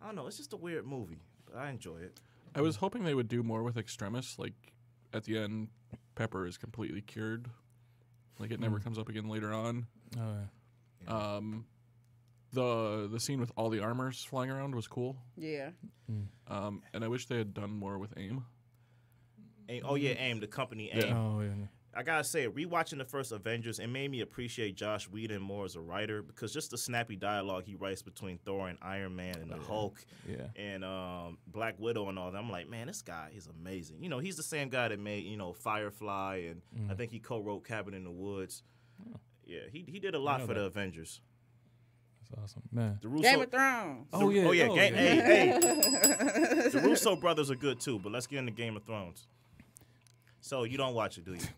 I don't know. It's just a weird movie, but I enjoy it. I was hoping they would do more with Extremis. Like at the end, Pepper is completely cured. Like it never Mm. comes up again later on. oh, yeah. Um, the the scene with all the armors flying around was cool. Yeah. Um, and I wish they had done more with AIM. Aim, oh yeah, AIM, the company Yeah. AIM. Oh, yeah. I gotta say, rewatching the first Avengers, it made me appreciate Joss Whedon more as a writer because just the snappy dialogue he writes between Thor and Iron Man and the Hulk Yeah. and um, Black Widow and all that. I'm like, man, this guy is amazing. You know, he's the same guy that made you know Firefly, and Mm. I think he co-wrote Cabin in the Woods. Yeah, he he did a lot for that. the Avengers. That's awesome, man. The Russo, Game of Thrones. Oh yeah. oh yeah, oh, Ga- yeah. hey, hey. *laughs* the Russo brothers are good too, but let's get into Game of Thrones. So you don't watch it, do you? *laughs*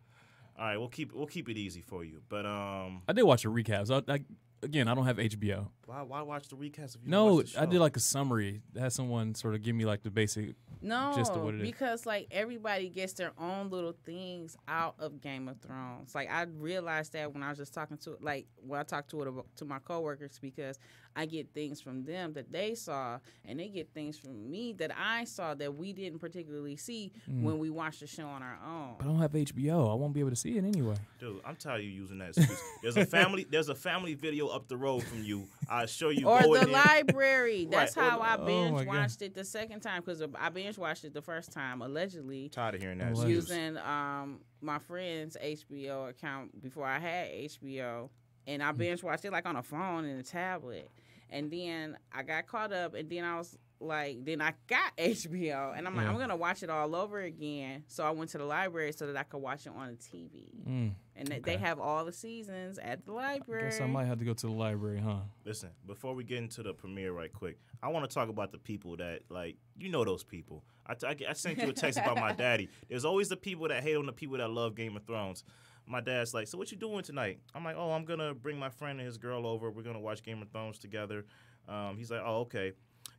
All right, we'll keep we'll keep it easy for you. But um, I did watch the recaps. I, I, again, I don't have HBO. Why why watch the recast if you don't No, watch the I did like a summary. Had someone sort of give me like the basic. No, Just what it is. because like everybody gets their own little things out of Game of Thrones. Like I realized that when I was just talking to like when I talked to it to my coworkers because I get things from them that they saw, and they get things from me that I saw that we didn't particularly see Mm. when we watched the show on our own. But I don't have HBO. I won't be able to see it anyway. Dude, I'm tired of you using that excuse. There's a family. There's a family video up the road from you. I show you. or go in the library. *laughs* That's Right, how the- I Oh binge God. watched it the second time because I binge watched it the first time allegedly Tired of hearing that. Allegedly. using um my friend's HBO account before I had HBO, and. I binge watched it like on a phone and a tablet, and then I got caught up, and then I was like, then I got *laughs* HBO, and I'm like, Yeah. I'm gonna watch it all over again. So I went to the library so that I could watch it on the TV, Mm, and they- they have all the seasons at the library. guess I might have to go to the library, huh? Listen, before we get into the premiere, right quick, I want to talk about the people that like you know those people. I, t- I g- I sent you a text about my *laughs* daddy. There's always the people that hate on the people that love Game of Thrones. My dad's like, so what you doing tonight? I'm like, oh, I'm gonna bring my friend and his girl over. We're gonna watch Game of Thrones together. Um, he's like, oh, okay.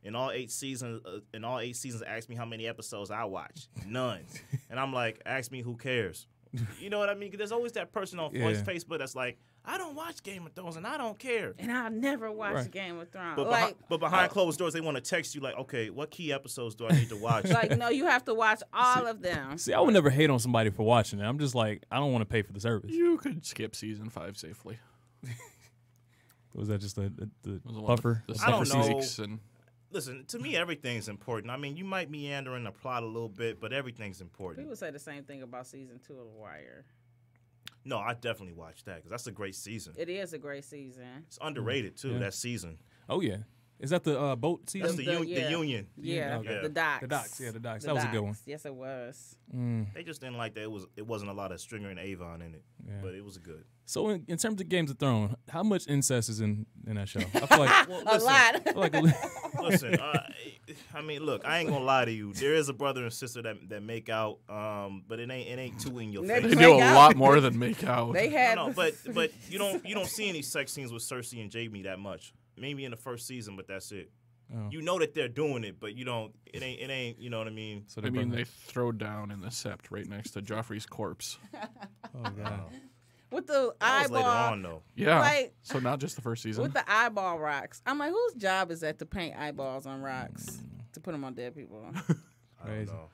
In all eight seasons, uh, in all eight seasons, ask me how many episodes I watch. None. *laughs* and I'm like, ask me who cares. You know what I mean? 'Cause there's always that person on Yeah. Facebook that's like, I don't watch Game of Thrones and I don't care. and I'll never watch Right. Game of Thrones. But, like, behind, but behind closed doors, they want to text you like, okay, what key episodes do I need to watch? like no, you have to watch *laughs* all of them. See, I would never hate on somebody for watching it. I'm just like, I don't want to pay for the service. You could skip season five safely. *laughs* Was that just the the, the There's a buffer? of the I don't know. and Listen, to me, everything's important. I mean, you might meander in the plot a little bit, but everything's important. People say the same thing about season two of The Wire. No, I definitely watched that because that's a great season. It is a great season. It's underrated too. Yeah. That season. Oh yeah, is that the uh, boat season? That's the, The- un- yeah. the union. Yeah, okay. the docks. The docks, yeah, the docks. The That was a good one. Yes, it was. Mm, They just didn't like that. It was it wasn't a lot of Stringer and Avon in it, yeah. but it was good. So in, in terms of Games of Thrones, how much incest is in, in that show? I feel like, *laughs* Well, a lot. Like a *laughs* Listen, uh, I mean, look, I ain't gonna lie to you. There is a brother and sister that that make out, um, but it ain't it ain't too in your They face. they Make do a out. lot more than make out. they No, had. no, but but you don't you don't see any sex scenes with Cersei and Jaime that much. Maybe in the first season, but that's it. Oh. You know that they're doing it, but you don't. It ain't. It ain't. You know what I mean? so I mean, they throw down in the sept right next to Joffrey's corpse. *laughs* oh god, with the That was later eyeball. on though. Yeah. Like- so not just the first season. With the eyeball rocks. I'm like, whose job is that to paint eyeballs on rocks to put them on dead people? *laughs* I *laughs* Crazy. don't know.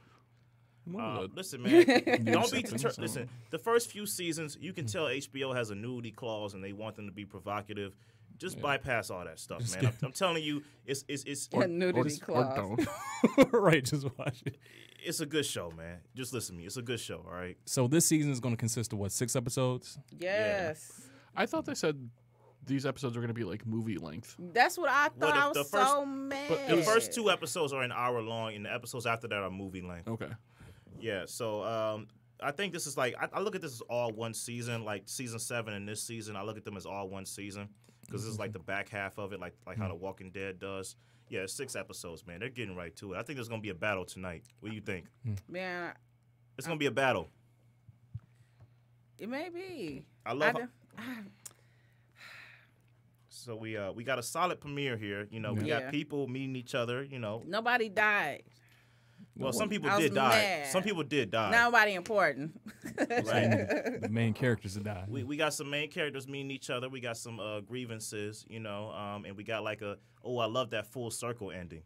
Uh, listen, man. *laughs* don't be Seconds, deter- Listen, the first few seasons, you can tell HBO has a nudity clause and they want them to be provocative. Just bypass all that stuff, man. I'm, I'm telling you, it's it's it's A nudity just- clause. don't. *laughs* right? Just watch it. it's a good show, man. Just listen to me. It's a good show. All right. So this season is going to consist of what six episodes? Yes. I thought they said these episodes are going to be like movie length. That's what I thought. Well, the- I was the first- so mad. The first two episodes are an hour long, and the episodes after that are movie length. Okay. Yeah, so um, I think this is like I, I look at this as all one season, like season seven and this season. I look at them as all one season because this is like the back half of it, like like how mm-hmm. The Walking Dead does. Yeah, six episodes, man. They're getting right to it. I think there's gonna be a battle tonight. What do you think? Mm. Man, It's gonna be a battle. it may be. I I love. do- *sighs* so we uh we got a solid premiere here. You know, we mm-hmm. Yeah. got people meeting each other. You know, Nobody died. Well, some people I did die. mad. Some people did die. Nobody important. *laughs* Right. the main characters that die. we, we got some main characters meeting each other. We got some uh, grievances, you know, um, and we got like a oh, I love that full circle ending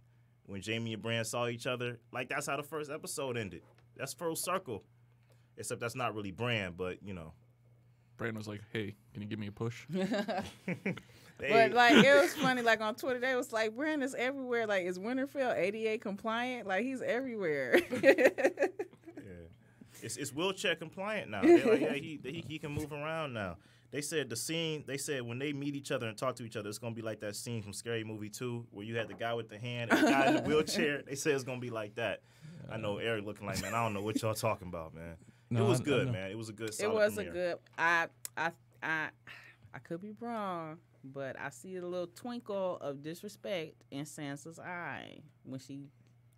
when Jaime and Bran saw each other. Like that's how the first episode ended. That's full circle, except that's not really Bran, but you know. Brandon was like, "Hey, can you give me a push?" *laughs* *laughs* They, But like it was funny, like on Twitter, they was like, Brandon's everywhere. Like, is Winterfell ADA compliant? Like he's everywhere. *laughs* yeah. It's, it's wheelchair compliant now. They're like, yeah, he, *laughs* he he can move around now. They said the scene. They said when they meet each other and talk to each other, it's gonna be like that scene from Scary Movie Two, where you had the guy with the hand and the guy in the wheelchair. They said it's gonna be like that. I know Eric looking like man. I don't know what y'all talking about, man. No, it was I- I good, know. man. It was a good. It Solid was a good. I I I I could be wrong, but I see a little twinkle of disrespect in Sansa's eye when she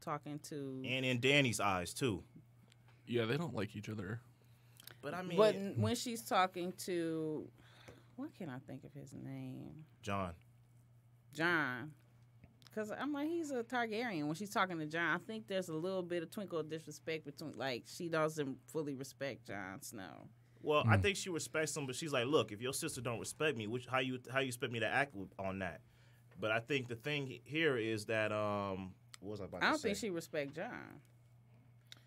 talking to. and in Dany's eyes too. Yeah, they don't like each other. But I mean, but when she's talking to, what can I think of his name? Jon. Jon. Because I'm like, he's a Targaryen. When she's talking to Jon, I think there's a little bit of twinkle of disrespect between, like, she doesn't fully respect Jon Snow. Well, I think she respects him, but she's like, "Look, if your sister don't respect me, which how you how you expect me to act on that?" But I think the thing here is that um, what was I about I to don't say? think she respect Jon.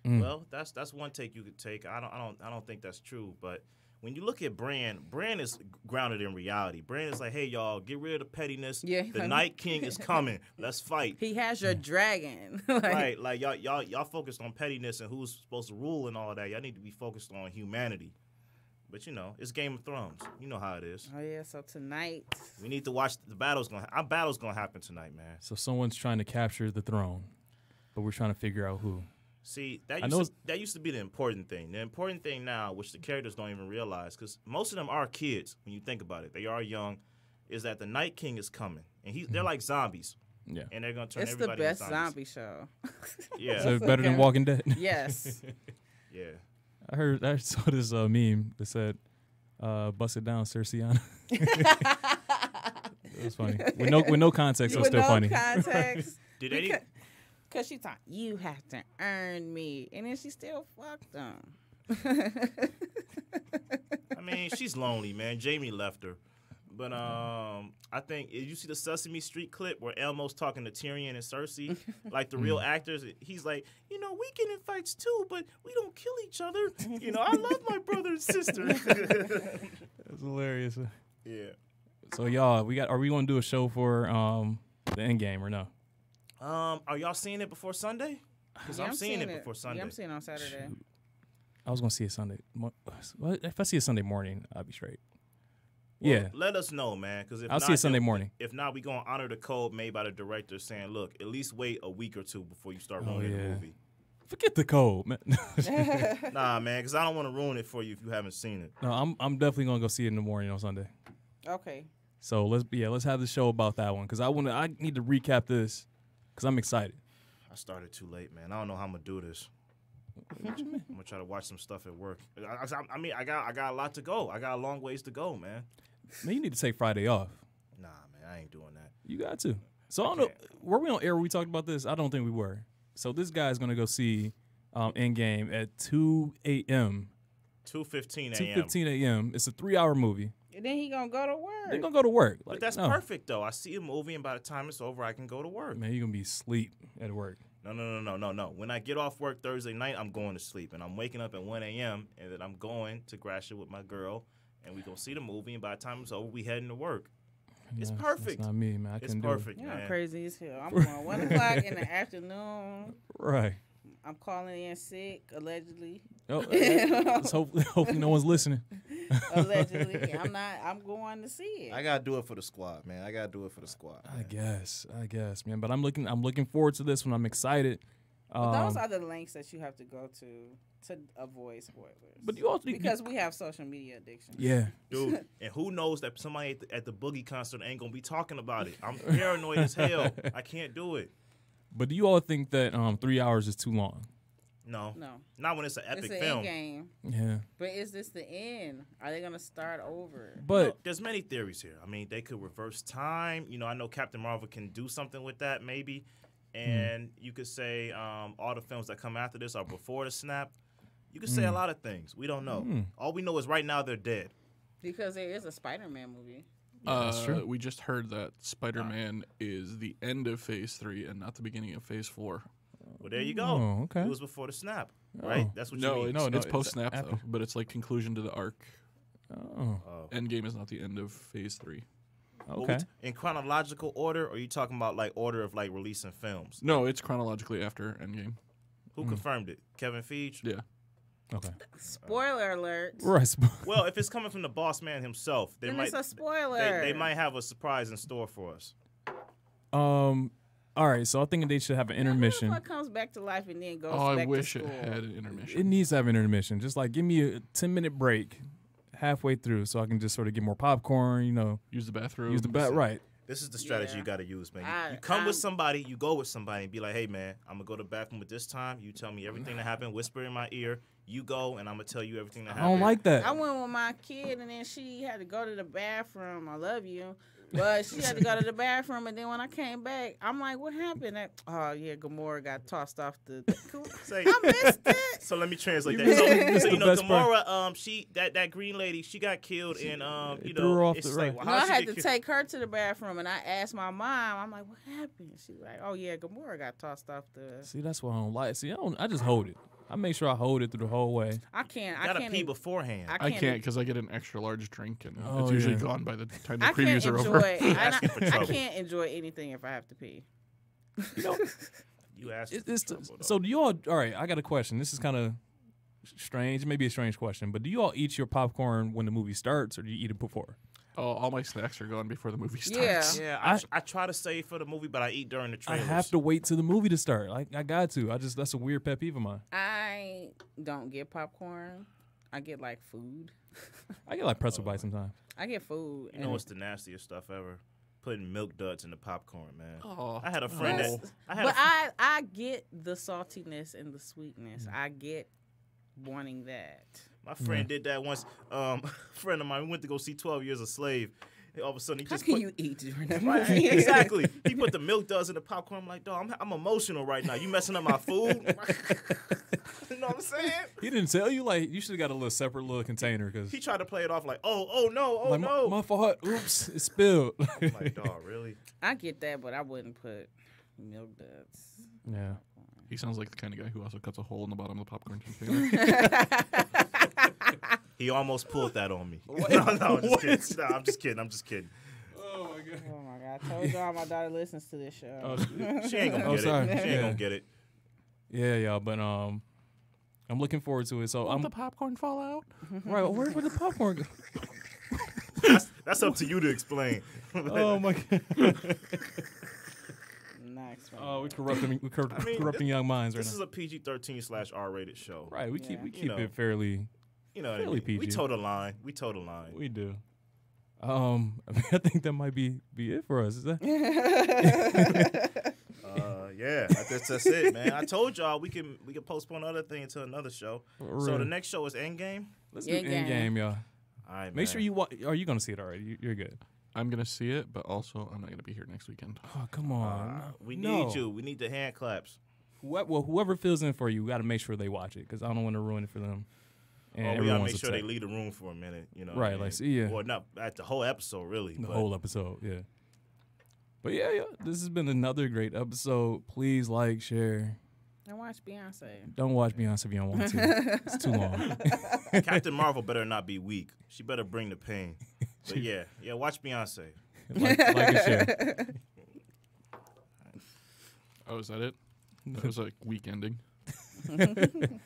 Mm. Well, that's that's one take you could take. I don't I don't I don't think that's true. But when you look at Bran, Bran is grounded in reality. Bran is like, "Hey, y'all, get rid of the pettiness. Yeah, the like- Night King is coming. *laughs* Let's fight." He has your dragon. *laughs* Like, right, like y'all y'all y'all focused on pettiness and who's supposed to rule and all that. Y'all need to be focused on humanity. But you know, it's Game of Thrones. You know how it is. Oh, yeah. So tonight, We need to watch the battle's gonna. Our battle's gonna happen tonight, man. So someone's trying to capture the throne, but we're trying to figure out who. See, that used, know to, that used to be the important thing. The important thing now, which the characters don't even realize, because most of them are kids when you think about it, they are young, is that the Night King is coming, and he, they're mm-hmm. like zombies, Yeah. and they're gonna turn it's the everybody best into zombies. zombie show. *laughs* Yeah, So better than. Walking Dead. yes. *laughs* yeah. I heard I *laughs* saw this uh, meme that said, uh, "Bust it down, Cerseiana." it *laughs* was funny with no with no context. It was With still no funny. context. *laughs* Did any? Because- Cause she thought you have to earn me, and then she still fucked him. I mean, she's lonely, man. Jaime left her. But um, I think if you see the Sesame Street clip where Elmo's talking to Tyrion and Cersei, *laughs* like the real actors, he's like, you know, we get in fights too, but we don't kill each other. You know, I love my brother and sister. *laughs* That's hilarious. yeah. So y'all, we got. Are we gonna do a show for um the end game or no? Um, are y'all seeing it before Sunday? Because Yeah, I'm, seeing it, before Yeah, Sunday. I'm seeing it on Saturday. I was gonna see it Sunday. Mo- if I see it Sunday morning, I'll be straight. Well, yeah, Let us know, man. Because if I'll not, see it Sunday then- morning. If not, we gonna honor the code made by the director, saying, "Look, at least wait a week or two before you start Oh, ruining the movie." Forget the code, man. *laughs* *laughs* nah, man, because I don't want to ruin it for you if you haven't seen it. no, I'm I'm definitely gonna go see it in the morning on Sunday. Okay. So let's yeah, let's have the show about that one because I want to. I need to recap this because I'm excited. I started too late, man. I don't know how I'm gonna do this. I'm gonna try to watch some stuff at work. I, I- I mean, I got I got a lot to go. I got a long ways to go, man. Man, you need to take Friday off. Nah, man, I ain't doing that. You got to. So I don't know. can't. Were we on air? When we talked about this. I don't think we were. So this guy's gonna go see um, Endgame at 2 a.m. Two fifteen 2 a.m. a.m. It's a three-hour movie. And then he gonna go to work. They're gonna go to work. But that's no. perfect though. I see a movie, and by the time it's over, I can go to work. Man, you're gonna be asleep at work. No, no, no, no, no, no. When I get off work Thursday night, I'm going to sleep, and I'm waking up at 1 a.m. and then I'm going to Gratiot with my girl, and we gonna see the movie. And by the time it's over, we heading to work. It's Yeah, perfect. That's not me, man. I It's couldn't perfect, You're man. crazy as hell. I'm *laughs* going one o'clock in the afternoon. Right. I'm calling in sick, allegedly. Oh, *laughs* hopefully, *laughs* hopefully no one's listening. Allegedly, I'm not. I'm going to see it. I gotta do it for the squad, man. I gotta do it for the squad. I guess. I guess, man. But I'm looking. I'm looking forward to this one. I'm excited. But those Um, are the links that you have to go to to avoid spoilers. But you also because we have social media addiction. yeah. *laughs* Dude, and who knows that somebody at the, at the Boogie concert ain't gonna be talking about it? I'm paranoid as hell. I can't do it. But do you all think that um three hours is too long? No, No, not when it's an epic it's an film. end game. Yeah. But is this the end? Are they gonna start over? But Well, there's many theories here. I mean, they could reverse time. You know, I know Captain Marvel can do something with that, maybe. And you could say um, all the films that come after this are before the snap. You could say a lot of things. We don't know. Hmm. All we know is right now they're dead. Because there is a Spider-Man movie. that's uh, true. We just heard that Spider Man is the end of Phase Three and not the beginning of Phase Four. Well, there you go. Oh, okay. It was before the snap, right? Oh. That's what No, you mean. it's, No, no, it's it's post snap though, but it's like conclusion to the arc. oh, Oh. Endgame is not the end of Phase Three. Okay. t- in chronological order, or are you talking about like order of like releasing films? No, it's chronologically after Endgame. Who Hmm. confirmed it? Kevin Feige. Yeah. Okay. Spoiler alert. Right. *laughs* Well, if it's coming from the boss man himself, they Then might it's a spoiler. they, they might have a surprise in store for us. Um. All right. So I think they should have an intermission. What comes back to life and then goes Oh, back I wish to it had an intermission. It needs to have an intermission. Just like give me a ten minute break halfway through, so I can just sort of get more popcorn. You know, use the bathroom. use the bat right. This is the strategy Yeah. you got to use, man. You, I- you come with I'm- somebody, you go with somebody, and be like, "Hey, man, I'm gonna go to the bathroom at this time. You tell me everything that happened. Whisper in my ear. You go, and I'm gonna tell you everything that happened. I don't like that. I went with my kid and then she had to go to the bathroom. I love you. But she had to go to the bathroom and then when I came back, I'm like, what happened? That, oh yeah, Gamora got tossed off the *laughs* Say- I missed it. *laughs* So let me translate that. So, missed so, you know. Gamora, um, she that that green lady, she got killed, and um, you it threw know, off it's the like, right. well, No, I had to killed? take her to the bathroom and I asked my mom, I'm like, what happened? She's like, oh yeah, Gamora got tossed off the. See, that's why I don't like. See, I don't. I just hold it. I make sure I hold it through the whole way. I can't. You I gotta can't. pee e- beforehand. I I can't. can't because I get an extra large drink and Oh, it's usually yeah. gone by the time the I can't previews are enjoy. over. and *laughs* I, Asking for I can't enjoy anything if I have to pee. You know, *laughs* you asked. it, it's trouble, though. so. Do you all? All right, I got a question. This is kind of strange. Maybe a strange question, but do you all eat your popcorn when the movie starts, or do you eat it before? Oh, all my snacks are gone before the movie starts. Yeah, I, I- I try to save for the movie, but I eat during the I have to wait till the movie to start. Like I got to. I just that's a weird pet peeve of mine. I don't get popcorn. I get like food. *laughs* I get like pretzel bites sometimes. I get food. You know what's the nastiest stuff ever? Putting milk duds in the popcorn, man. Oh, I had a friend That's- that I had. but a, I I get the saltiness and the sweetness. Mm. I get wanting that. My friend did that once. Um, *laughs* a friend of mine we went to go see Twelve Years a Slave. And all of a sudden, he How just can put, you eat during that Right, movie? *laughs* exactly. *laughs* He put the milk duds in the popcorn. I'm like, dog, I'm, I'm emotional right now. You messing up my food. you know what I'm saying? He didn't tell you like you should have got a little separate little container because He tried to play it off like, oh, oh no, oh like no. my, my fault. Oops, it spilled. I'm like, dog, really? I get that, but I wouldn't put milk duds. yeah. he sounds like the kind of guy who also cuts a hole in the bottom of the popcorn container. He almost pulled that on me. *laughs* no, no, I'm just kidding. No, I'm just kidding. I'm just kidding. Oh my god. Oh my god! I told y'all my daughter listens to this show. Oh, She ain't gonna Oh, get sorry. it. She ain't Yeah. gonna get it. yeah, y'all. But um, I'm looking forward to it. So I'm the popcorn fall out? *laughs* right. Where would the popcorn go? That's, that's up to you to explain. *laughs* oh my god. nice. man. Oh, we corrupting we cor- I mean, corrupting young minds right this now. is a PG-13 slash R-rated show. right. We keep Yeah. we You keep know. it fairly. You know what I Fairly mean? We PG. toe the line. We toe the line. We do. Um, *laughs* I, mean, I think that might be be it for us. Is that? *laughs* Uh, yeah, that's, that's it, man. I told y'all we can we can postpone other thing to another show. So the next show is Endgame. Let's do Endgame. Endgame, y'all. All right, Make sure you wa- Are you gonna see it already? You, you're good. I'm gonna see it, but also I'm not gonna be here next weekend. Oh come on. Uh, we No. need you. We need the hand claps. Whoever, well, whoever fills in for you, we got to make sure they watch it because I don't want to ruin it for them. And Oh, we gotta make sure they leave the room for a minute. You know, Right, what like, mean? see ya. Or not at the whole episode, really. the but whole episode. Yeah. But yeah, yeah, this has been another great episode. Please like, share. and watch Beyonce. Don't watch Beyonce if you don't want to. it's too long. *laughs* Captain Marvel better not be weak. She better bring the pain. But yeah, yeah, watch Beyonce. like, like and share. Oh, is that it? That was like week ending. *laughs*